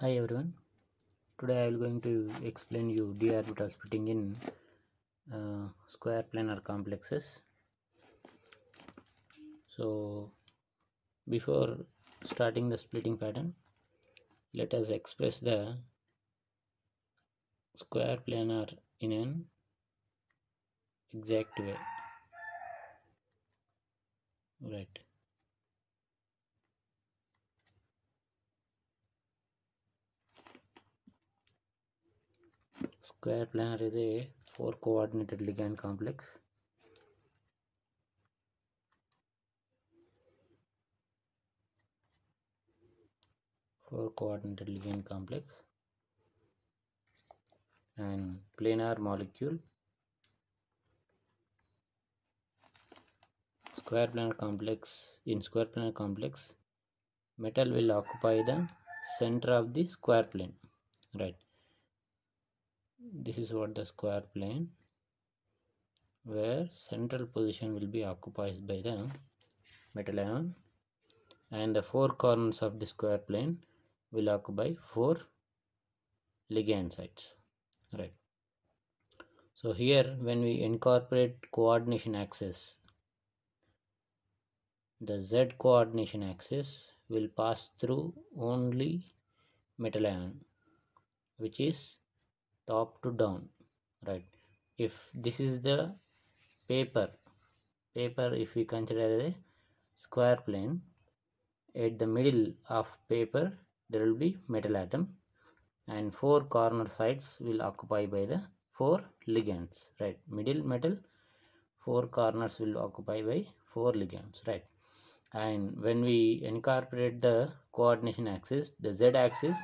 Hi everyone. Today I will going to explain you d orbital splitting in uh, square planar complexes. So before starting the splitting pattern, let us express the square planar in an exact way. Right. Square planar is a four coordinated ligand complex. Four coordinated ligand complex and planar molecule. Square planar complex in square planar complex metal will occupy the center of the square plane right this is what the square plane where central position will be occupied by the metal ion. And the four corners of the square plane will occupy four ligand sites right? So here when we incorporate coordination axis the z coordination axis will pass through only metal ion which is top to down right? If this is the paper paper if we consider a square plane at the middle of paper there will be metal atom and four corner sides will occupy by the four ligands right? Middle metal four corners will occupy by four ligands right? And when we incorporate the coordination axis the z axis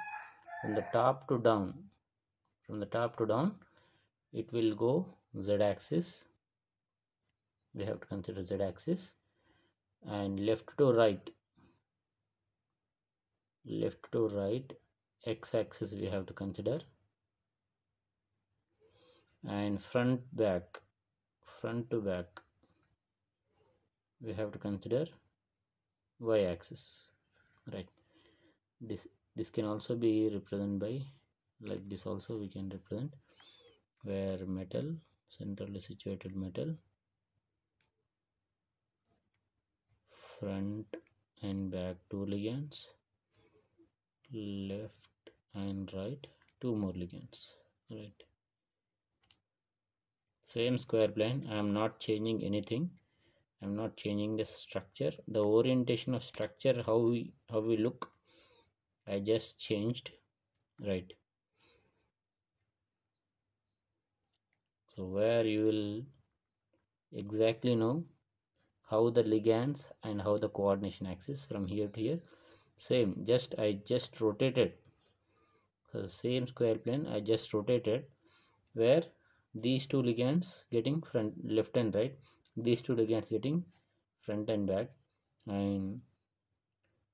from the top to down from the top to down it will go z axis. We have to consider z axis. And left to right left to right x axis we have to consider. And front back front to back we have to consider y axis right? This this can also be represented by like this also we can represent where metal centrally situated metal front and back two ligands left and right two more ligands right? Same square plane i am not changing anything. I am not changing the structure. The orientation of structure how we how we look i just changed right so where you will exactly know how the ligands and how the coordination axis from here to here? Same just i just rotated. So same square plane i just rotated where these two ligands getting front left and right these two ligands getting front and back. And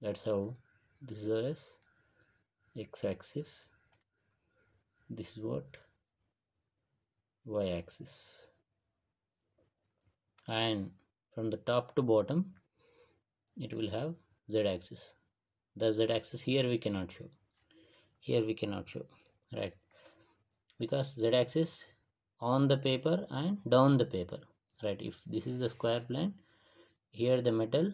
that's how this is x axis. This is what y axis and from the top to bottom it will have z axis the z axis here we cannot show. Here we cannot show right? Because z axis on the paper and down the paper right? If this is the square plane here the metal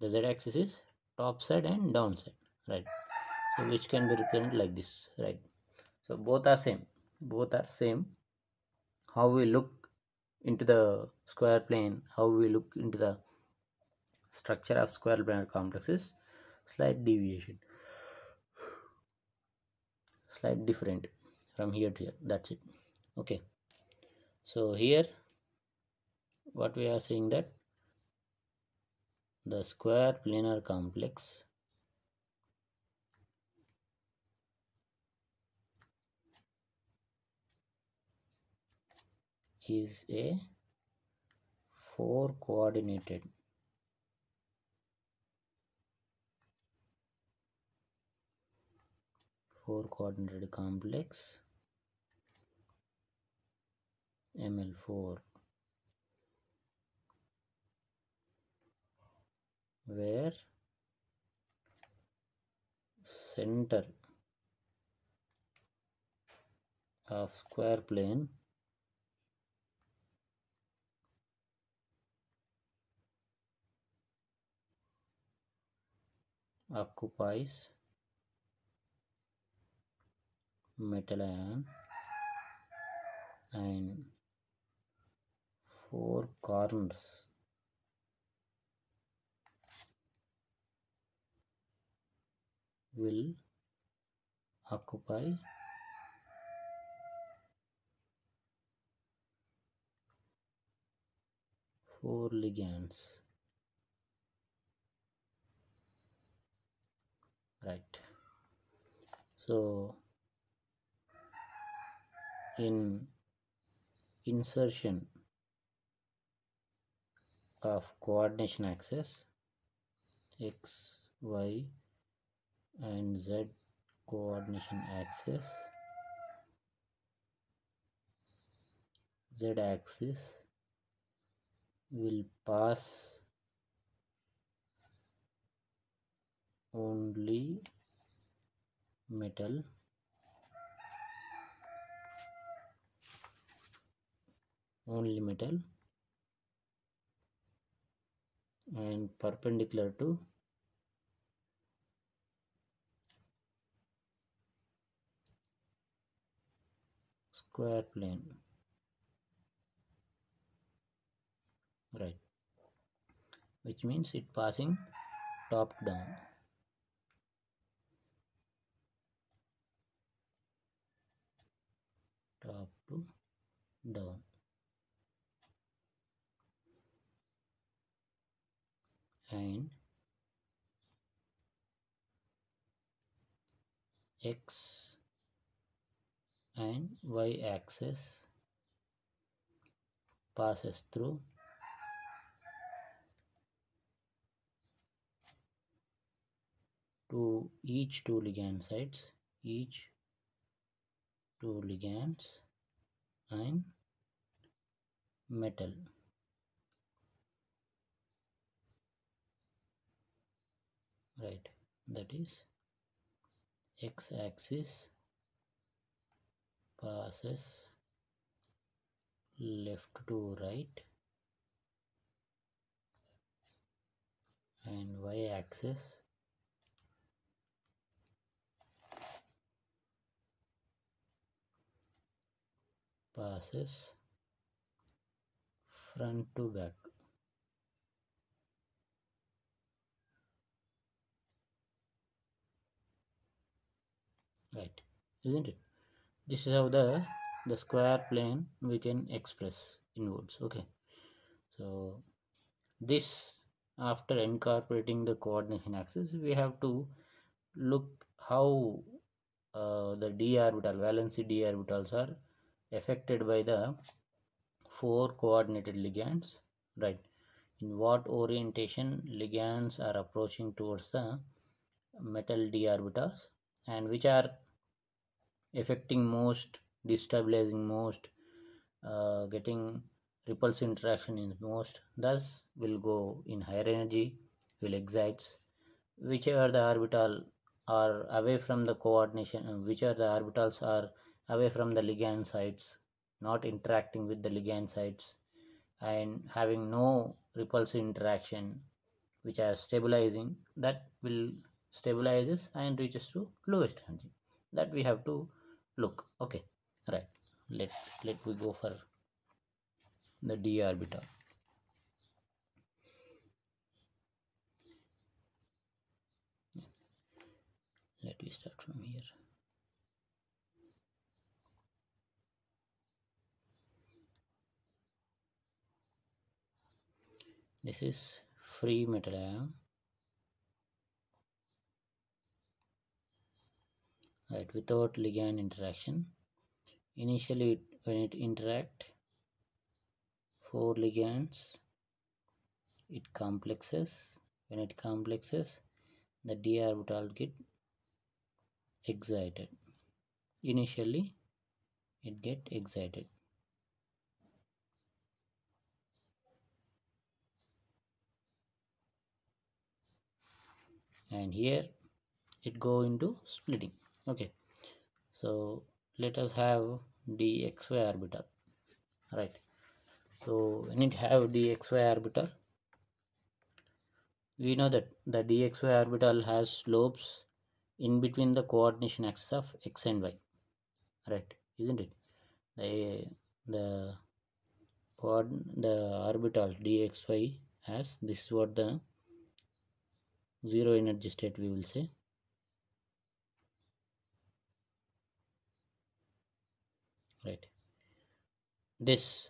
the z axis is top side and down side right? So which can be represented like this right? So both are same. Both are same how we look into the square plane how we look into the structure of square planar complexes slight deviation. Slight different from here to here. That's it. Okay. So here what we are saying that the square planar complex is a four coordinated. Four coordinated complex. Ml4 where center of square plane occupies metal ion and four corners. Will occupy four ligands right. So in insertion of coordination axis x y and z coordination axis z axis will pass only metal. Only metal. And perpendicular to square plane. Right. Which means it passing top down top to down and x and y axis passes through to each two ligand sites each two ligands and metal. Right. That is x axis passes left to right and y axis passes front to back. Right isn't it? This is how the the square plane we can express in words okay. So this after incorporating the coordination axis we have to look how uh, the d orbital valency d orbitals are affected by the four coordinated ligands right? In what orientation ligands are approaching towards the metal d orbitals and which are affecting most destabilizing most uh, getting repulse interaction in most thus will go in higher energy will excites whichever the orbital are away from the coordination whichever the orbitals are away from the ligand sites not interacting with the ligand sites and having no repulsive interaction which are stabilizing that will stabilizes and reaches to lowest energy that we have to look. Okay right. Let let we go for the d orbital let me start from here this is free metal ion right without ligand interaction. Initially it, when it interact four ligands it complexes. When it complexes the d orbital get excited. Initially it get excited and here it go into splitting. Okay. So let us have dxy orbital right? So when it have dxy orbital we know that the dxy orbital has slopes in between the coordination axis of x and y right? Isn't it? The the the orbital dxy has this is what the zero energy state we will say. Right. This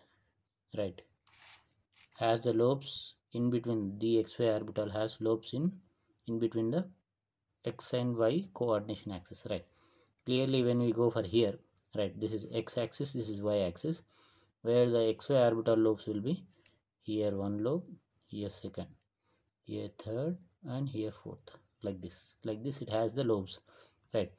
right has the lobes in between the xy orbital has lobes in in between the x and y coordination axis right. Clearly when we go for here right this is x axis this is y axis where the xy orbital lobes will be here one lobe here second here third and here fourth like this like this it has the lobes right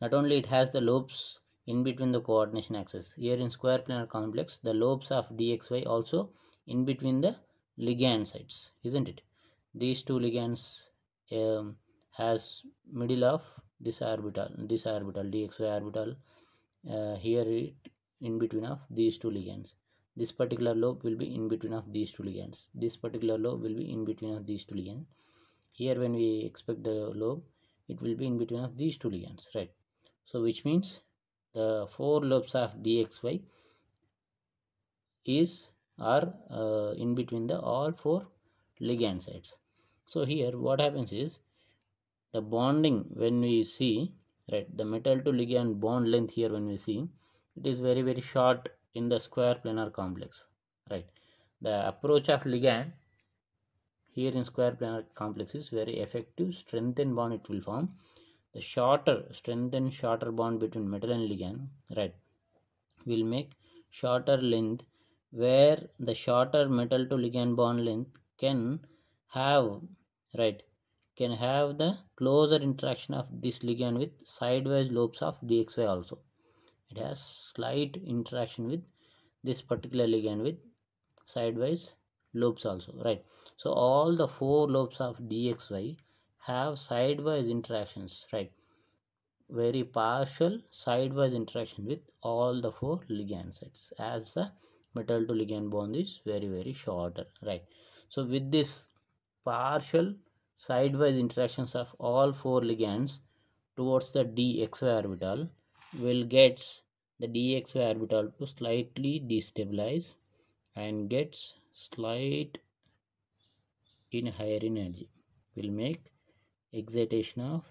not only it has the lobes in between the coordination axis. Here in square planar complex, the lobes of dxy also in between the ligand sides, isn't it? These two ligands um, has middle of this orbital, this orbital, dxy orbital, uh, here it in between of these two ligands. This particular lobe will be in between of these two ligands. This particular lobe will be in between of these two ligands. Here when we expect the lobe, it will be in between of these two ligands, right? So which means the four lobes of dxy is are uh, in between the all four ligand sites so here what happens is the bonding when we see right the metal to ligand bond length here when we see it is very very short in the square planar complex right? The approach of ligand here in square planar complex is very effective strengthened bond it will form. The shorter strengthen shorter bond between metal and ligand right will make shorter length where the shorter metal to ligand bond length can have right can have the closer interaction of this ligand with sideways lobes of dxy also it has slight interaction with this particular ligand with sidewise lobes also right? So all the four lobes of dxy have sidewise interactions right? Very partial sidewise interaction with all the four ligand sets. As the metal to ligand bond is very very shorter right? So with this partial sidewise interactions of all four ligands towards the dxy orbital will get the dxy orbital to slightly destabilize and gets slight in higher energy. Will make excitation of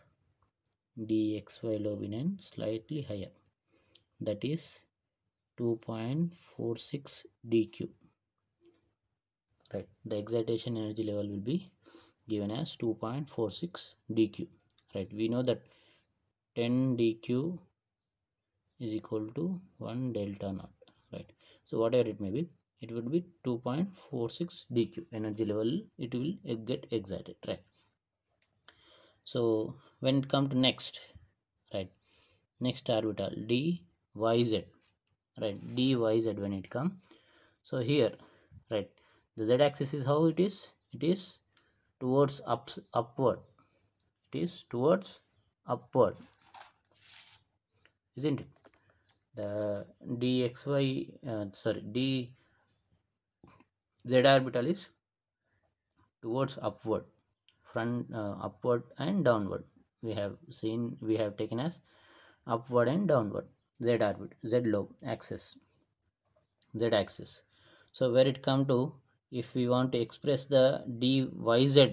dxy lobinin slightly higher. That is 2.46 dq. Right. The excitation energy level will be given as 2.46 dq. Right. We know that 10 dq is equal to 1 delta naught right? So whatever it may be it would be 2.46 dq. Energy level it will get excited right? So when it come to next right? Next orbital d yz right? d yz when it come. So here right? The z axis is how it is? It is towards up upward. It is towards upward isn't it the dxy uh, sorry d z orbital is towards upward front uh, upward and downward. We have seen we have taken as upward and downward z orbit z lobe axis z axis. So where it come to if we want to express the dyz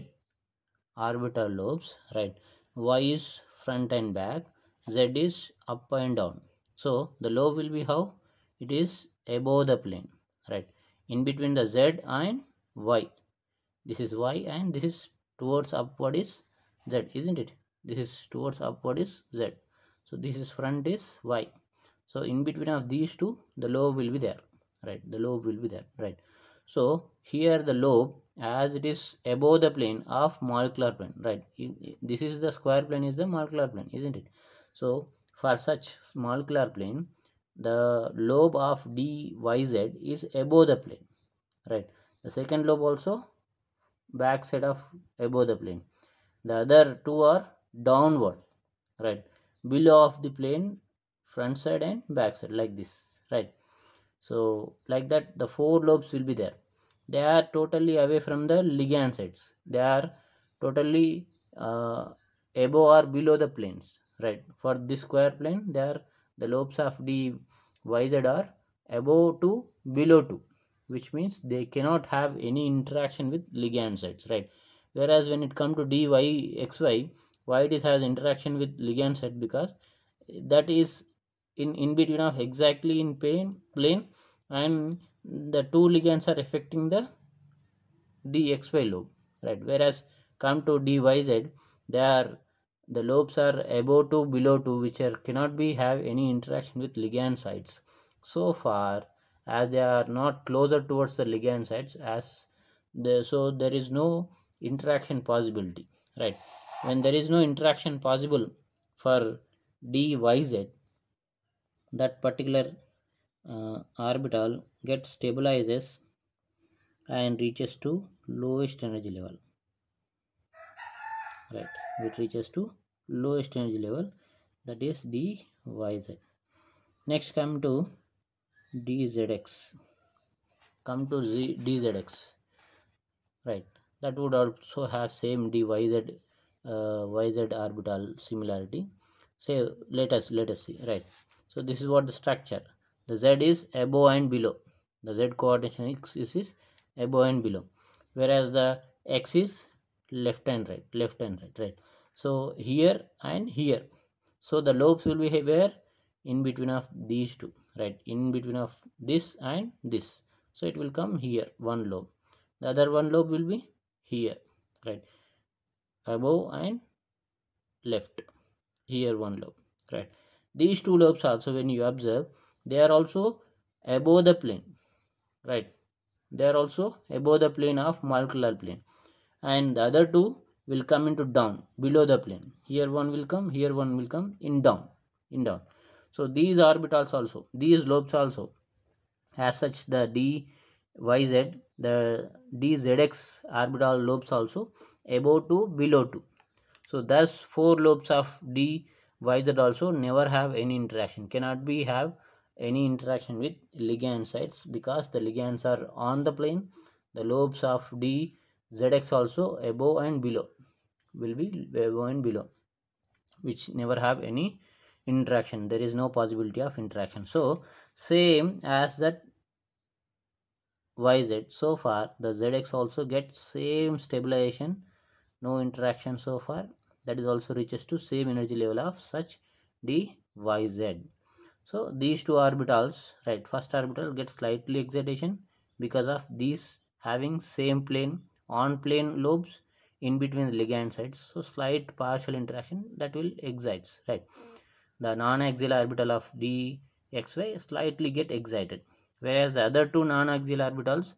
orbital lobes right y is front and back z is up and down so the lobe will be how? It is above the plane right? In between the z and y. This is y and this is towards upward is z isn't it? This is towards upward is z. So this is front is y. So in between of these two the lobe will be there right? The lobe will be there right? So here the lobe as it is above the plane of molecular plane right? This is the square plane is the molecular plane isn't it? So for such molecular plane the lobe of dyz is above the plane right? The second lobe also back side of above the plane. The other two are downward right? Below of the plane front side and back side like this right? So like that the four lobes will be there. They are totally away from the ligand sites they are totally uh, above or below the planes right. For this square plane they are the lobes of the yz are above to below to which means they cannot have any interaction with ligand sites right? Whereas when it come to dy xy why it has interaction with ligand site because that is in in between of exactly in plane plane and the two ligands are affecting the dxy lobe right? Whereas come to dyz they are the lobes are above to below to which are cannot be have any interaction with ligand sites. So far as they are not closer towards the ligand sites as the so there is no interaction possibility right? When there is no interaction possible for dyz that particular uh, orbital gets stabilizes and reaches to lowest energy level right it reaches to lowest energy level that is dyz next come to dzx. Come to Z, dzx. Right. That would also have same dyz uh, yz orbital similarity. Say let us let us see. Right. So this is what the structure. The z is above and below. The z coordination is, is above and below. Whereas the x is left and right left and right right. So here and here. So the lobes will be where? In between of these two right? In between of this and this. So it will come here one lobe. The other one lobe will be here right? Above and left. Here one lobe right? These two lobes also when you observe they are also above the plane right? They are also above the plane of molecular plane and the other two will come into down below the plane. Here one will come here one will come in down in down. So these orbitals also these lobes also. As such the d yz the dzx orbital lobes also above to below to so thus four lobes of d yz also never have any interaction cannot be have any interaction with ligand sites because the ligands are on the plane. The lobes of d zx also above and below will be above and below which never have any interaction. There is no possibility of interaction. So same as that yz so far the zx also gets same stabilization no interaction so far. That is also reaches to same energy level of such dyz so these two orbitals right first orbital gets slightly excitation because of these having same plane on plane lobes in between the ligand sites. So slight partial interaction that will excites right? The non-axial orbital of dxy slightly get excited whereas the other two non-axial orbitals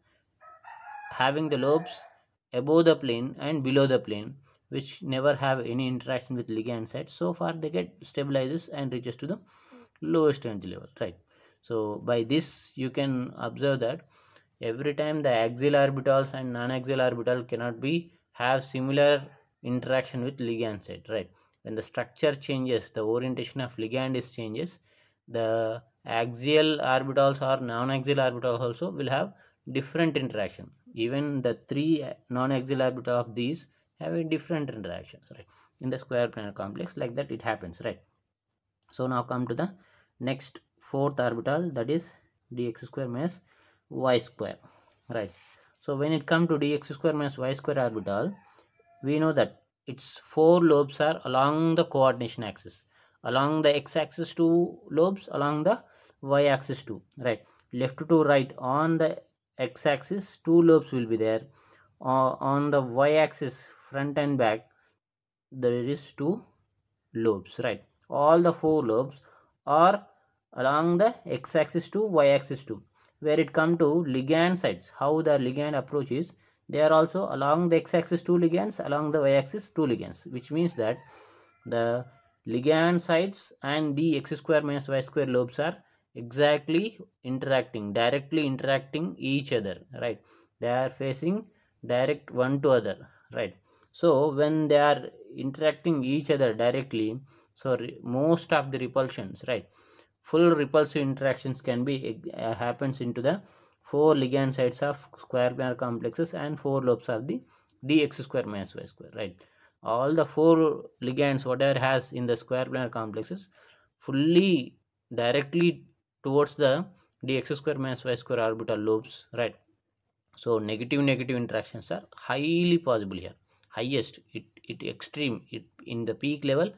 having the lobes above the plane and below the plane which never have any interaction with ligand sites so far they get stabilizes and reaches to the lowest energy level right? So by this you can observe that every time the axial orbitals and non-axial orbital cannot be have similar interaction with ligand site right? When the structure changes the orientation of ligand is changes the axial orbitals or non-axial orbitals also will have different interaction. Even the three non-axial orbitals of these have a different interactions right? In the square planar complex like that it happens right? So now come to the next fourth orbital that is dx square minus y square right? So when it come to dx square minus y square orbital we know that its four lobes are along the coordination axis along the x-axis two lobes along the y-axis two right? Left to right on the x-axis two lobes will be there. Uh, on the y-axis front and back there is two lobes right? All the four lobes are along the x-axis to y-axis to where it come to ligand sites how the ligand approach is. They are also along the x-axis two ligands along the y-axis two ligands which means that the ligand sites and the x square minus y square lobes are exactly interacting directly interacting each other right? They are facing direct one to other right? So when they are interacting each other directly so most of the repulsions right full repulsive interactions can be uh, happens into the four ligand sites of square planar complexes and four lobes of the dx square minus y square right? All the four ligands whatever has in the square planar complexes fully directly towards the dx square minus y square orbital lobes right? So negative negative interactions are highly possible here. Highest it it extreme it in the peak level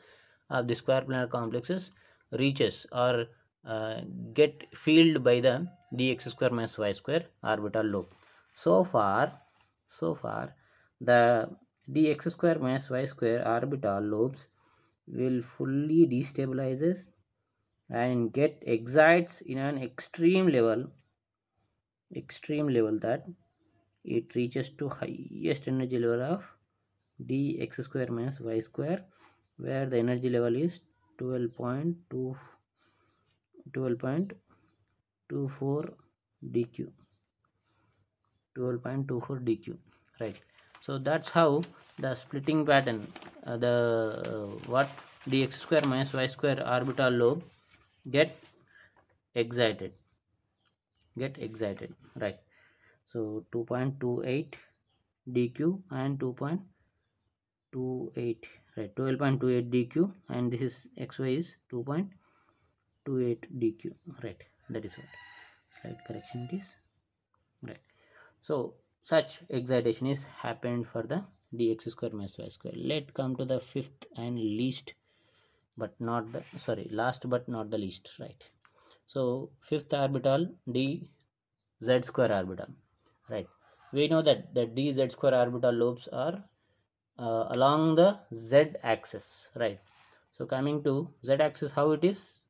of the square planar complexes reaches or uh, get filled by the dx square minus y square orbital lobe so far so far the dx square minus y square orbital lobes will fully destabilizes and get excites in an extreme level extreme level that it reaches to highest energy level of dx square minus y square where the energy level is 12.2 12.24 dq. 12.24 dq. Right. So that's how the splitting pattern uh, the uh, what dx square minus y square orbital lobe get excited. Get excited. Right. So 2.28 dq and 2.28 right. 12.28 dq and this is xy is 2.24 28dq right. That is what. Slight correction it is right. So such excitation is happened for the dx square minus y square. Let come to the fifth and least but not the sorry last but not the least. Right. So fifth orbital d z square orbital. Right. We know that the dz square orbital lobes are uh, along the z axis. Right. So coming to z axis how it is?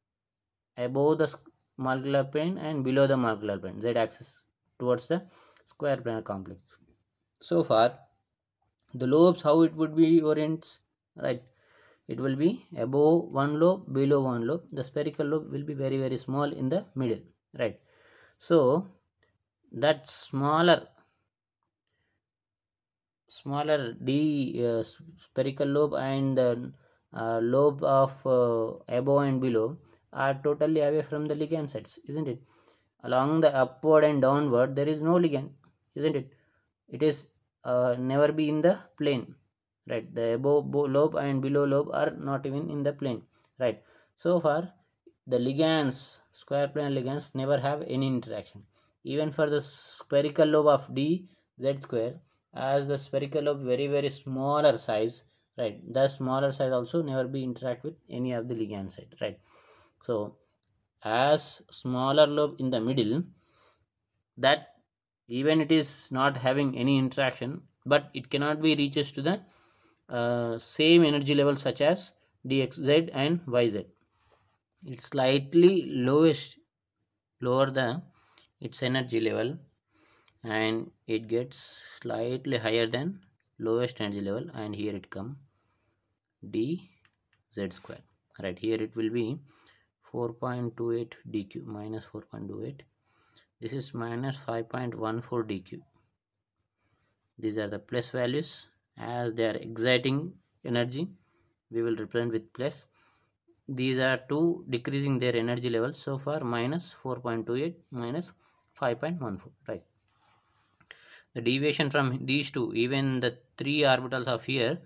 Above the molecular plane and below the molecular plane z axis towards the square planar complex. So far, the lobes, how it would be orients, right? It will be above one lobe, below one lobe. The spherical lobe will be very, very small in the middle, right? So, that smaller smaller d uh, spherical lobe and the uh, lobe of uh, above and below are totally away from the ligand sites isn't it? Along the upward and downward there is no ligand isn't it? It is uh, never be in the plane right? The above lobe and below lobe are not even in the plane right? So far the ligands square plane ligands never have any interaction. Even for the spherical lobe of d z square as the spherical lobe very very smaller size right? The smaller size also never be interact with any of the ligand side right so as smaller lobe in the middle that even it is not having any interaction but it cannot be reaches to the uh, same energy level such as dxz and yz. It's slightly lowest lower the its energy level and it gets slightly higher than lowest energy level and here it come d z square. Right here it will be 4.28 dq minus 4.28 this is minus 5.14 dq. These are the plus values. As they are exciting energy we will represent with plus. These are two decreasing their energy level. So far minus 4.28 minus 5.14 right? The deviation from these two even the three orbitals of here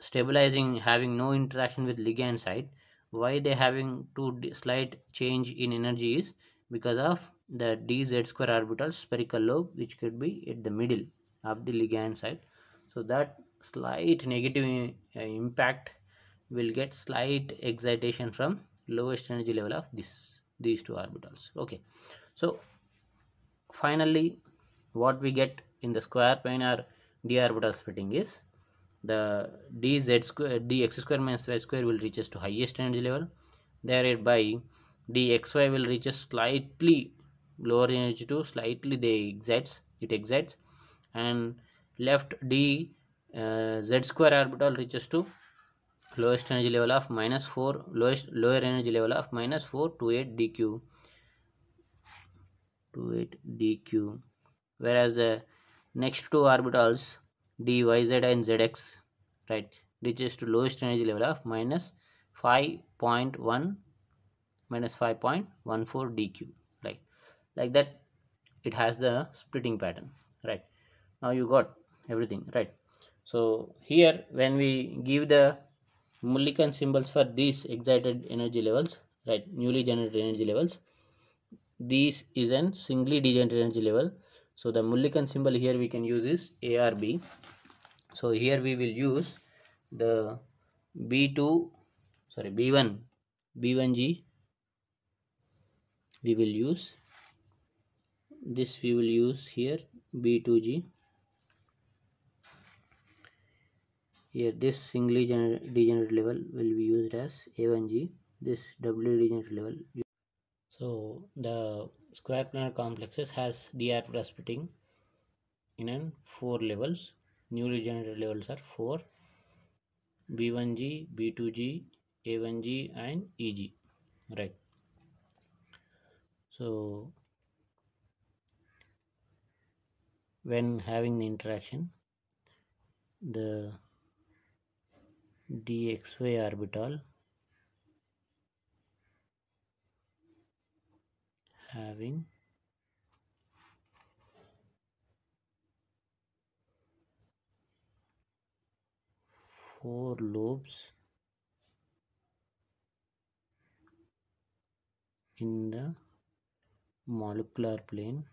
stabilizing having no interaction with ligand side why they having two slight change in energy is because of the dz square orbital spherical lobe which could be at the middle of the ligand side. So that slight negative uh, impact will get slight excitation from lowest energy level of this these two orbitals. Okay. So finally what we get in the square planar d orbital splitting is the dz square dx square minus y square will reaches to highest energy level. Thereby dxy will reaches slightly lower energy to slightly they excites it excites. And left d uh, z square orbital reaches to lowest energy level of minus 4 lowest lower energy level of minus 4 to 8 dq to 8 dq. Whereas the next two orbitals dyz and zx right? Reaches to lowest energy level of minus 5.1 minus 5.14 dq like like that it has the splitting pattern right? Now you got everything right? So here when we give the Mulliken symbols for these excited energy levels right? Newly generated energy levels this is an singly degenerated energy level so the Mulliken symbol here we can use is ARB so here we will use the B2 sorry B1 B1G we will use this we will use here B2G here this singly degenerate level will be used as A1G this doubly degenerate level so the square planar complexes has dr splitting in an four levels. Newly generated levels are four. B1g b2g a1g and eg right. So when having the interaction the dxy orbital having. Four lobes in the molecular plane.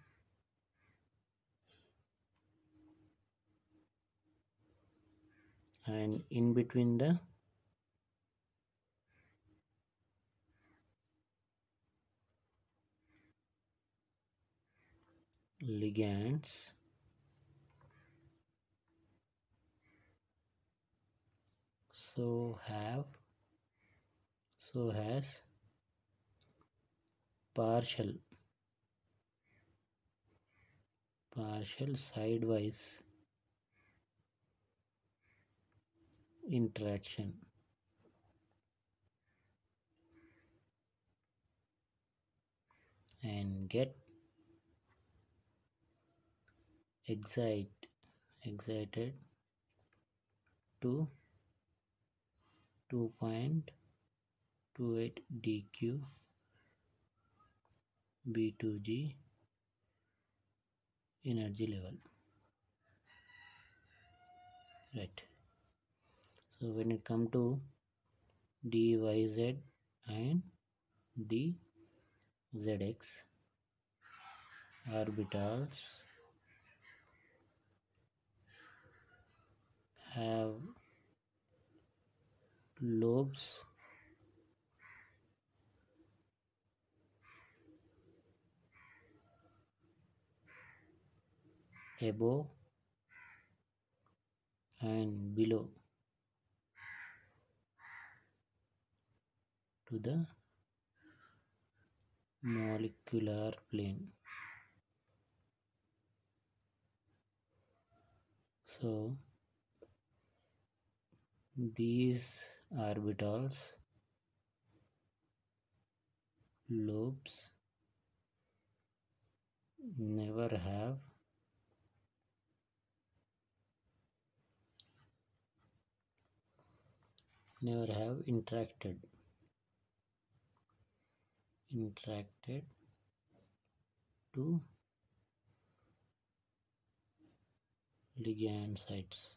And in between the ligands. So have so has partial partial sidewise interaction. And get excite excited to 2.28 dq b2g energy level. Right. So when it come to dyz and dzx orbitals have lobes. Above and below. To the molecular plane. So these orbitals lobes never have never have interacted. Interacted to ligand sites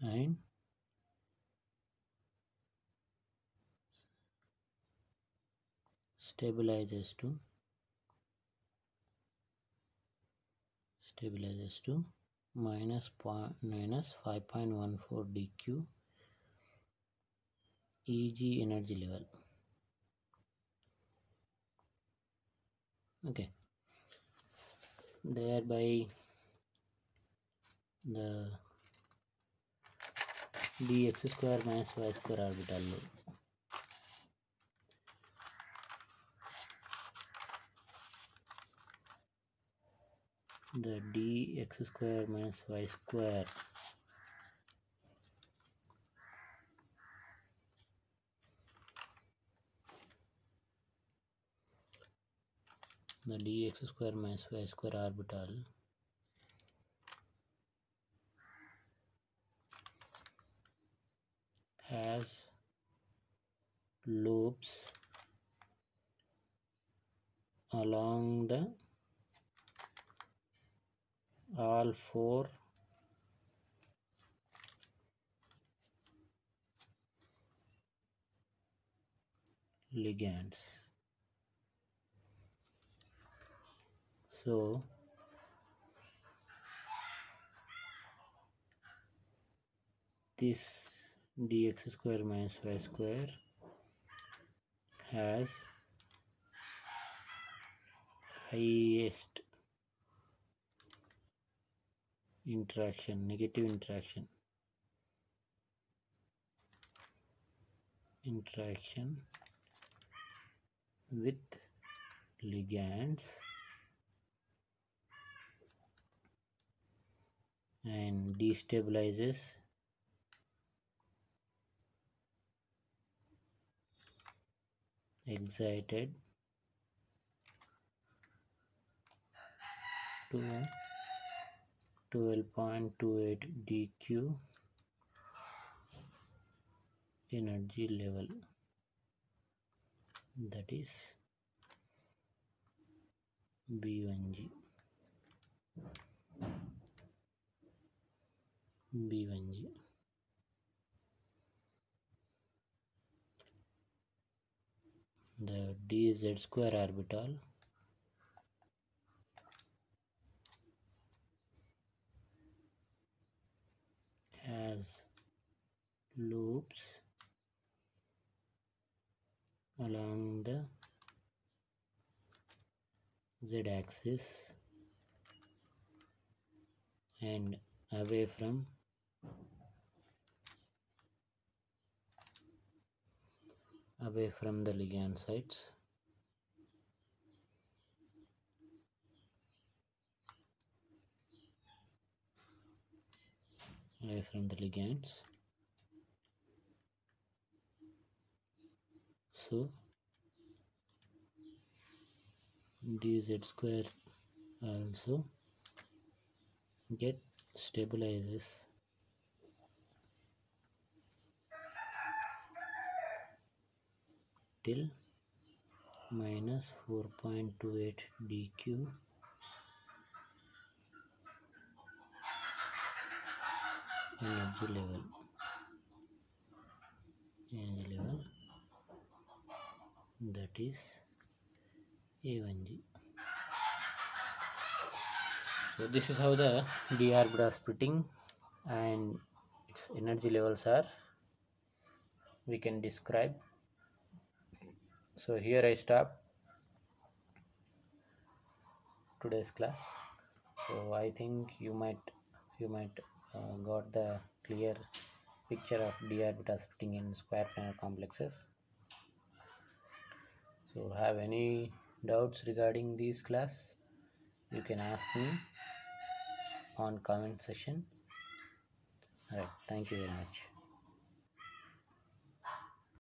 and stabilizes to stabilizes to minus point minus 5.14 dq eg energy level. Okay. Thereby the dx square minus y square orbital లో the dx square minus y square the dx square minus y square orbital has loops. Along the all four. Ligands. So this dx square minus y square has highest interaction negative interaction. Interaction with ligands and destabilizes excited to 12.28 dq energy level. That is b1g b1g the dz square orbital. Has loops along the z-axis and away from away from the ligand sites away from the ligands so dz square also get stabilizes. Till minus 4.28 dq energy level. Energy level. That is a1g so this is how the d orbital splitting and its energy levels are. We can describe. So here i stop today's class. So i think you might you might uh, got the clear picture of d orbital in square planar complexes. So have any doubts regarding this class? You can ask me on comment section. All right thank you very much